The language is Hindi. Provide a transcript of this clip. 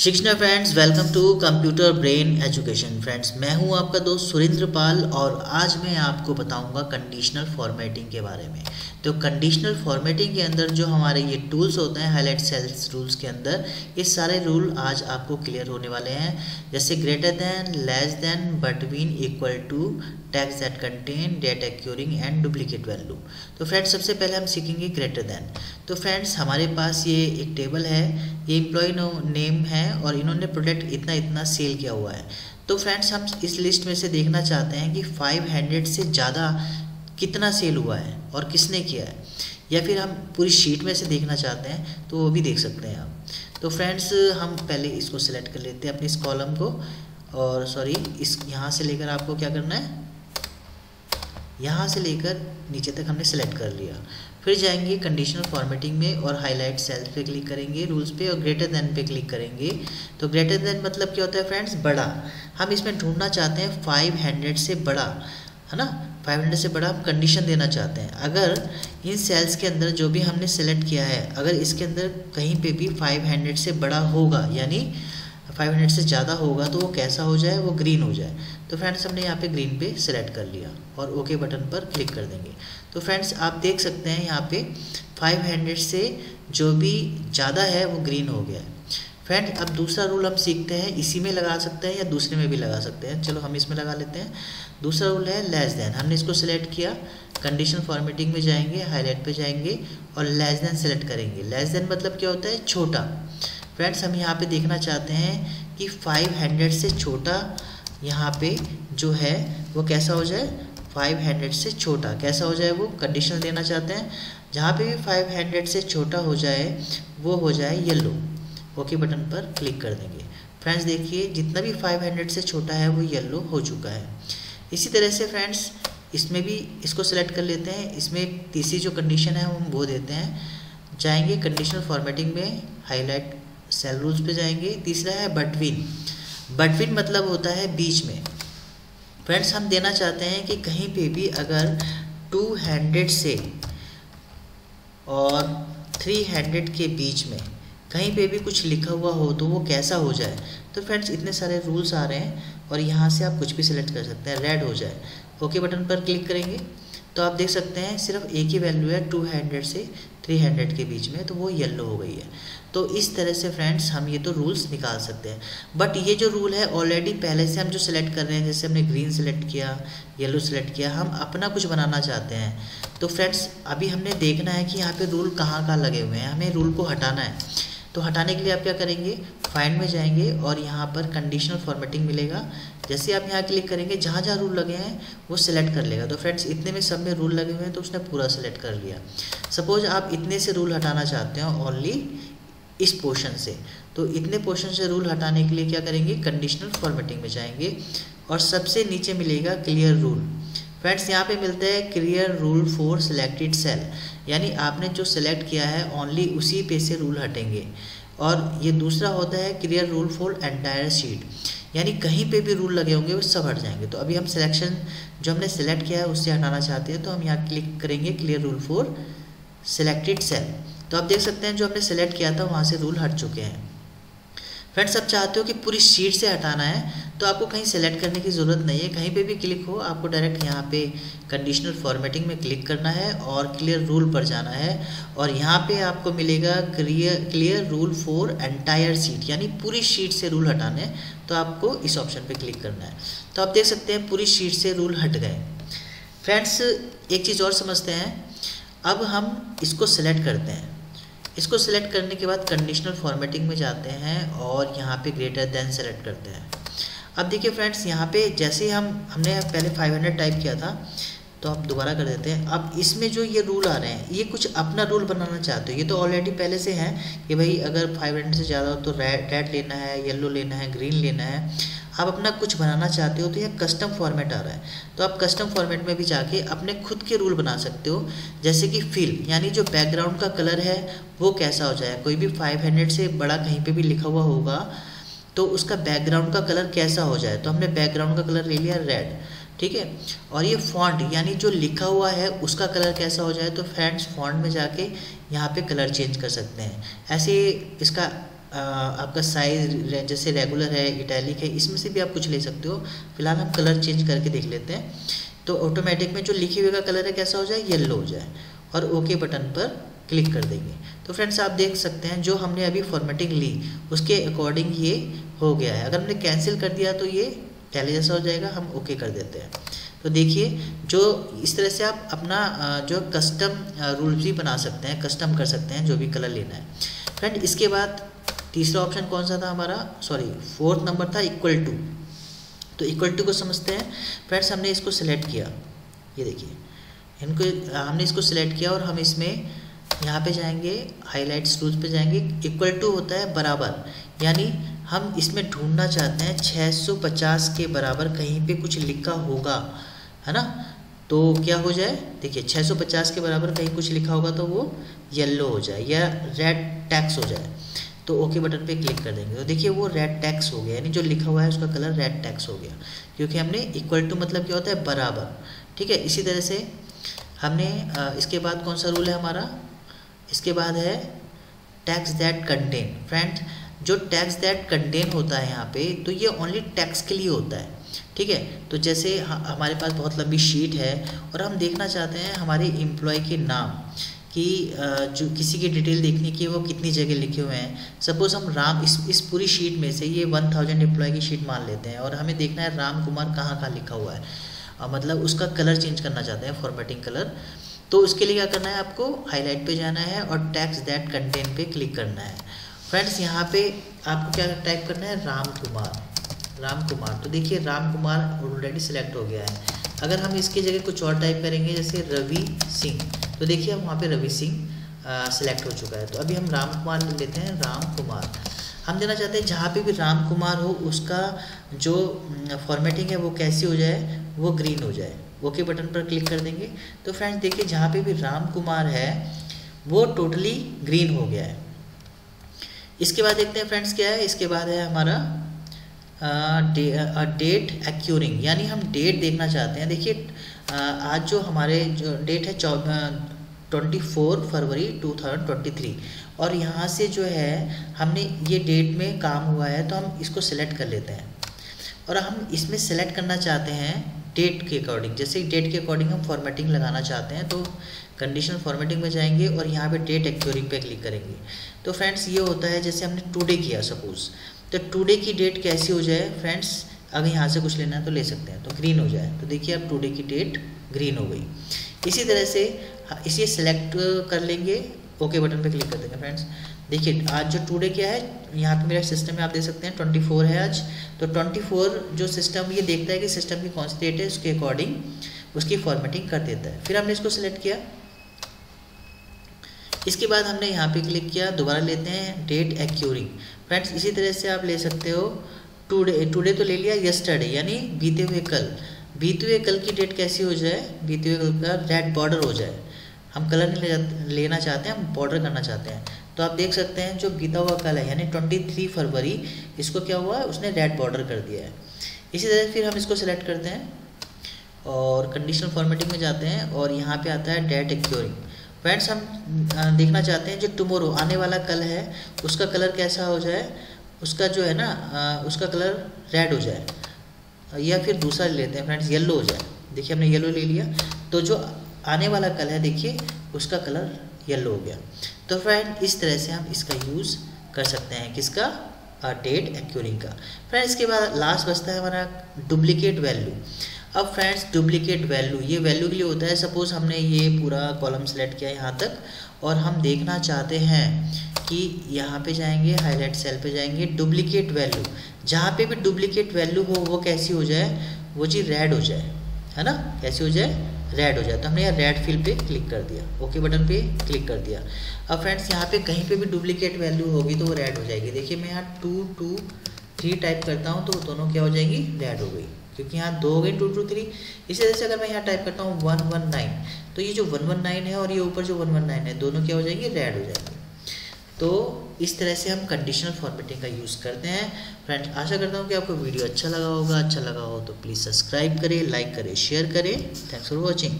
शिक्षण friends welcome to computer brain education friends मैं हूँ आपका दोस्त सुरेंद्र पाल और आज मैं आपको बताऊँगा कंडीशनल फॉर्मेटिंग के बारे में। तो कंडीशनल फॉर्मेटिंग के अंदर जो हमारे ये टूल्स होते हैं हाईलाइट सेल्स रूल्स के अंदर, ये सारे रूल आज आपको क्लियर होने वाले हैं। जैसे greater than less than between equal to text that contain date occurring and duplicate value तो फ्रेंड्स सबसे पहले हम सीखेंगे ग्रेटर देन तो फ्रेंड्स हमारे पास ये एक टेबल है, ये एम्प्लॉय नेम है और इन्होंने प्रोडक्ट इतना इतना सेल किया हुआ है। तो फ्रेंड्स हम इस लिस्ट में से देखना चाहते हैं कि 500 से ज़्यादा कितना सेल हुआ है और किसने किया है। या फिर हम पूरी शीट में से देखना चाहते हैं तो वो भी देख सकते हैं आप। तो फ्रेंड्स हम पहले इसको सिलेक्ट कर लेते हैं अपने इस कॉलम को और सॉरी इस यहाँ से लेकर आपको क्या करना है? यहाँ से लेकर नीचे तक हमने सेलेक्ट कर लिया। फिर जाएँगे कंडीशनल फॉर्मेटिंग में और हाईलाइट सेल्स पे क्लिक करेंगे रूल्स पे और ग्रेटर देन पे क्लिक करेंगे। तो ग्रेटर देन मतलब क्या होता है फ्रेंड्स बड़ा। हम इसमें ढूंढना चाहते हैं 500 से बड़ा, है ना? 500 से बड़ा हम कंडीशन देना चाहते हैं। अगर इन सेल्स के अंदर जो भी हमने सेलेक्ट किया है, अगर इसके अंदर कहीं पे भी 500 से बड़ा होगा, यानी 500 से ज़्यादा होगा तो वो कैसा हो जाए, वो ग्रीन हो जाए। तो फ्रेंड्स हमने यहाँ पे ग्रीन पे सिलेक्ट कर लिया और ओके बटन पर क्लिक कर देंगे। तो फ्रेंड्स आप देख सकते हैं यहाँ पे 500 से जो भी ज़्यादा है वो ग्रीन हो गया है। फ्रेंड अब दूसरा रूल हम सीखते हैं, इसी में लगा सकते हैं या दूसरे में भी लगा सकते हैं। चलो हम इसमें लगा लेते हैं। दूसरा रूल है लेस देन हमने इसको सिलेक्ट किया कंडीशन फॉर्मेटिंग में जाएँगे हाईलाइट पे जाएँगे और लेस देन सेलेक्ट करेंगे। लेस देन मतलब क्या होता है? छोटा। फ्रेंड्स हम यहाँ पे देखना चाहते हैं कि 500 से छोटा यहाँ पे जो है, वो कैसा हो जाए? 500 से छोटा। कैसा हो जाए वो? कंडीशन देना चाहते हैं। जहाँ पे भी 500 से छोटा हो जाए, वो हो जाए येलो ओके बटन पर क्लिक कर देंगे। फ्रेंड्स देखिए, जितना भी 500 से छोटा है, वो येलो हो चुका है। इसी तरह से फ्रेंड्स इसमें भी इसको सेलेक्ट कर लेते हैं। इसमें तीसरी जो कंडीशन है हम वो देते हैं। जाएँगे कंडीशनल फॉर्मेटिंग में हाईलाइट सेल रूल्स पे जाएँगे। तीसरा है बटवीन बटवीन मतलब होता है बीच में। फ्रेंड्स हम देना चाहते हैं कि कहीं पे भी अगर 200 से और 300 के बीच में कहीं पे भी कुछ लिखा हुआ हो तो वो कैसा हो जाए? तो फ्रेंड्स इतने सारे रूल्स आ रहे हैं और यहाँ से आप कुछ भी सिलेक्ट कर सकते हैं। रेड हो जाए। ओके बटन पर क्लिक करेंगे। तो आप देख सकते हैं, सिर्फ़ एक ही वैल्यू है 200 से 300 के बीच में तो वो येलो हो गई है। तो इस तरह से फ्रेंड्स हम ये तो रूल्स निकाल सकते हैं। बट ये जो रूल है ऑलरेडी पहले से हम जो सिलेक्ट कर रहे हैं, जैसे हमने ग्रीन सेलेक्ट किया येलो सेलेक्ट किया, हम अपना कुछ बनाना चाहते हैं। तो फ्रेंड्स अभी हमने देखना है कि यहाँ पे रूल कहाँ कहाँ लगे हुए हैं। हमें रूल को हटाना है। तो हटाने के लिए आप क्या करेंगे? फाइंड में जाएँगे और यहाँ पर कंडीशनल फॉर्मेटिंग मिलेगा। जैसे आप यहाँ क्लिक करेंगे, जहाँ जहाँ रूल लगे हैं, वो सिलेक्ट कर लेगा। तो फ्रेंड्स इतने में सब में रूल लगे हुए हैं तो उसने पूरा सिलेक्ट कर लिया। सपोज़ आप इतने से रूल हटाना चाहते हो ओनली इस पोर्शन से तो इतने पोर्शन से रूल हटाने के लिए क्या करेंगे? कंडीशनल फॉर्मेटिंग में जाएँगे और सबसे नीचे मिलेगा क्लियर रूल फ्रेंड्स यहाँ पे मिलता है clear rule for selected cell यानी आपने जो सिलेक्ट किया है ओनली उसी पे से रूल हटेंगे। और ये दूसरा होता है clear rule for entire sheet यानी कहीं पे भी रूल लगे होंगे, वो सब हट जाएँगे। तो अभी हम सिलेक्शन जो हमने सेलेक्ट किया है, उससे हटाना चाहते हैं तो हम यहाँ क्लिक करेंगे clear rule for selected cell तो आप देख सकते हैं, जो हमने सेलेक्ट किया था, वहाँ से रूल हट चुके हैं। फ्रेंड्स आप चाहते हो कि पूरी शीट से हटाना है तो आपको कहीं सेलेक्ट करने की ज़रूरत नहीं है। कहीं पे भी क्लिक हो, आपको डायरेक्ट यहाँ पे कंडीशनल फॉर्मेटिंग में क्लिक करना है और क्लियर रूल पर जाना है। और यहाँ पे आपको मिलेगा clear clear rule for entire sheet यानी पूरी शीट से रूल हटाने तो आपको इस ऑप्शन पर क्लिक करना है। तो आप देख सकते हैं, पूरी शीट से रूल हट गए। फ्रेंड्स एक चीज़ और समझते हैं। अब हम इसको सेलेक्ट करते हैं। इसको सिलेक्ट करने के बाद कंडीशनल फॉर्मेटिंग में जाते हैं और यहाँ पे ग्रेटर देन सेलेक्ट करते हैं। अब देखिए फ्रेंड्स यहाँ पे जैसे हम, हमने पहले 500 टाइप किया था तो आप दोबारा कर देते हैं। अब इसमें जो ये रूल आ रहे हैं, ये कुछ अपना रूल बनाना चाहते हो? ये तो ऑलरेडी पहले से है कि भाई अगर 500 से ज़्यादा हो तो रेड रेड लेना है येलो लेना है ग्रीन लेना है। आप अपना कुछ बनाना चाहते हो तो यह कस्टम फॉर्मेट आ रहा है। तो आप कस्टम फॉर्मेट में भी जाके अपने खुद के रूल बना सकते हो। जैसे कि फिल यानी जो बैकग्राउंड का कलर है, वो कैसा हो जाए। कोई भी 500 से बड़ा कहीं पे भी लिखा हुआ होगा तो उसका बैकग्राउंड का कलर कैसा हो जाए। तो हमने बैकग्राउंड का कलर ले लिया रेड ठीक है? और ये फॉन्ट यानी जो लिखा हुआ है, उसका कलर कैसा हो जाए तो फ्रेंड्स फॉन्ट में जाके यहाँ पे कलर चेंज कर सकते हैं। ऐसे इसका आपका साइज़ जैसे रेगुलर है इटैलिक है, इसमें से भी आप कुछ ले सकते हो। फ़िलहाल हम कलर चेंज करके देख लेते हैं। तो ऑटोमेटिक में जो लिखे हुए का कलर है, कैसा हो जाए? येल्लो हो जाए। और ओके बटन पर क्लिक कर देंगे। तो फ्रेंड्स आप देख सकते हैं, जो हमने अभी फॉर्मेटिंग ली, उसके अकॉर्डिंग ये हो गया है। अगर हमने कैंसिल कर दिया तो ये पहले जैसा हो जाएगा, हम ओके कर देते हैं। तो देखिए, जो इस तरह से आप अपना जो कस्टम रूल भी बना सकते हैं कस्टम कर सकते हैं, जो भी कलर लेना है। फ्रेंड इसके बाद तीसरा ऑप्शन कौन सा था हमारा? सॉरी फोर्थ नंबर था इक्वल टू तो इक्वल टू को समझते हैं। फ्रेंड्स हमने इसको सिलेक्ट किया। ये देखिए। इनको, हमने इसको सिलेक्ट किया और हम इसमें यहाँ पे जाएँगे हाईलाइट्स रूल्स पे जाएँगे। इक्वल टू होता है बराबर। यानी हम इसमें ढूंढना चाहते हैं 650 के बराबर कहीं पे कुछ लिखा होगा। है ना? तो क्या हो जाए? देखिए 650 के बराबर कहीं कुछ लिखा होगा तो वो येल्लो हो जाए या रेड टैक्स हो जाए। तो ओके बटन पे क्लिक कर देंगे। तो देखिए वो रेड टैक्स हो गया, यानी जो लिखा हुआ है उसका कलर रेड टैक्स हो गया। क्योंकि हमने इक्वल टू मतलब क्या होता है? बराबर। ठीक है? इसी तरह से हमने इसके बाद कौन सा रूल है हमारा? इसके बाद है टैक्स दैट कंटेन फ्रेंड्स जो टैक्स दैट कंटेन होता है यहाँ पे तो ये ओनली टैक्स के लिए होता है। ठीक है? तो जैसे हमारे पास बहुत लंबी शीट है और हम देखना चाहते हैं हमारे एम्प्लॉय के नाम। कि जो किसी की डिटेल देखने की वो कितनी जगह लिखे हुए हैं। सपोज़ हम राम, इस इस पूरी शीट में से ये वन थाउज़ेंड एम्प्लॉय की शीट मान लेते हैं और हमें देखना है राम कुमार कहाँ कहाँ लिखा हुआ है। और मतलब उसका कलर चेंज करना चाहते हैं फॉर्मेटिंग कलर तो उसके लिए क्या करना है आपको? हाईलाइट पे जाना है और टैक्स दैट कंटेंट पे क्लिक करना है। फ्रेंड्स यहाँ पे आपको क्या टाइप करना है? राम कुमार। राम कुमार। तो देखिए, राम कुमार ऑलरेडी सिलेक्ट हो गया है। अगर हम इसकी जगह कुछ और टाइप करेंगे, जैसे रवि सिंह। तो देखिए अब वहाँ पे रवि सिंह सिलेक्ट हो चुका है। तो अभी हम राम कुमार लेते हैं, राम कुमार। हम देना चाहते हैं जहाँ पे भी राम कुमार हो, उसका जो फॉर्मेटिंग है वो कैसी हो जाए, वो ग्रीन हो जाए। ओके बटन पर क्लिक कर देंगे। तो फ्रेंड्स देखिए जहाँ पे भी राम कुमार है, वो टोटली ग्रीन हो गया है। इसके बाद देखते हैं फ्रेंड्स क्या है। इसके बाद है हमारा डेट एक्यूरिंग यानी हम डेट देखना चाहते हैं। देखिए आज जो हमारे जो डेट है ट्वेंटी फोर फरवरी टू थाउज़ेंड ट्वेंटी थ्री। और यहाँ से जो है, हमने ये डेट में काम हुआ है तो हम इसको सिलेक्ट कर लेते हैं। और हम इसमें सेलेक्ट करना चाहते हैं डेट के अकॉर्डिंग जैसे डेट के अकॉर्डिंग हम फॉर्मेटिंग लगाना चाहते हैं तो कंडीशनल फॉर्मेटिंग में जाएँगे और यहाँ पे डेट एक्योरिंग पे क्लिक करेंगे। तो फ्रेंड्स ये होता है जैसे हमने टुडे किया सपोज़ तो टुडे की डेट कैसी हो जाए? फ्रेंड्स अगर यहाँ से कुछ लेना है तो ले सकते हैं तो ग्रीन हो जाए। तो देखिए, अब टुडे की डेट ग्रीन हो गई। इसी तरह से इसे सेलेक्ट कर लेंगे। ओके बटन पे क्लिक कर देंगे फ्रेंड्स देखिए, आज जो टुडे क्या है, यहाँ पे मेरा सिस्टम में आप देख सकते हैं ट्वेंटी फोर है आज। तो ट्वेंटी फोर जो सिस्टम ये देखता है कि सिस्टम की कौन सी डेट है, उसके अकॉर्डिंग उसकी फॉर्मेटिंग कर देता है। फिर हमने इसको सिलेक्ट किया। इसके बाद हमने यहाँ पे क्लिक किया, दोबारा लेते हैं डेट एक्यूरिंग फ्रेंड्स इसी तरह से आप ले सकते हो। टुडे टुडे तो ले लिया यस्टरडे यानी बीते हुए कल। बीते हुए कल की डेट कैसी हो जाए? बीते हुए कल का रेड बॉर्डर हो जाए। हम कलर नहीं लेना चाहते हैं, हम बॉर्डर करना चाहते हैं। तो आप देख सकते हैं जो बीता हुआ कल है, यानी ट्वेंटी थ्री फरवरी, इसको क्या हुआ? है उसने रेड बॉर्डर कर दिया है। इसी तरह फिर हम इसको सेलेक्ट करते हैं और कंडीशनल फॉर्मेटिंग में जाते हैं और यहाँ पे आता है डेट एक्योरिंग फ्रेंड्स हम देखना चाहते हैं जो टुमोरो आने वाला कल है, उसका कलर कैसा हो जाए? उसका जो है ना उसका कलर रेड हो जाए। या फिर दूसरा लेते हैं फ्रेंड्स येलो हो जाए। देखिए हमने येलो ले लिया। तो जो आने वाला कल है, देखिए, उसका कलर येलो हो गया। तो फ्रेंड इस तरह से हम इसका यूज़ कर सकते हैं, किसका? डेट एक्यूरिंग का। फ्रेंड इसके बाद लास्ट बचता है हमारा डुप्लीकेट वैल्यू अब फ्रेंड्स डुप्लीकेट वैल्यू ये वैल्यू के लिए होता है सपोज़ हमने ये पूरा कॉलम सेलेक्ट किया यहाँ तक, और हम देखना चाहते हैं कि यहाँ पे जाएँगे हाईलाइट सेल पे जाएँगे डुप्लीकेट वैल्यू जहाँ पे भी डुप्लीकेट वैल्यू हो, वो कैसी हो जाए? वो जी रेड हो जाए, है ना? कैसी हो जाए? रेड हो जाए। तो हमने यहाँ रेड फिल पे क्लिक कर दिया। ओके बटन पे क्लिक कर दिया। अब फ्रेंड्स यहाँ पे कहीं पे भी डुप्लीकेट वैल्यू होगी तो वो रेड हो जाएगी। देखिए, मैं यहाँ टू टू थ्री टाइप करता हूँ तो दोनों क्या हो जाएँगी? रेड हो गई। क्योंकि यहाँ दो हो गई टू टू थ्री इसी तरह से अगर मैं यहाँ टाइप करता हूँ वन वन नाइन तो ये जो वन वन नाइन है और ये ऊपर जो वन वन नाइन है, दोनों क्या हो जाएँगे? रेड हो जाएँगे। तो इस तरह से हम कंडीशनल फॉर्मेटिंग का यूज़ करते हैं। फ्रेंड्स आशा करता हूँ कि आपको वीडियो अच्छा लगा होगा। अच्छा लगा हो तो प्लीज़ सब्सक्राइब करें लाइक करें शेयर करें। Thanks for watching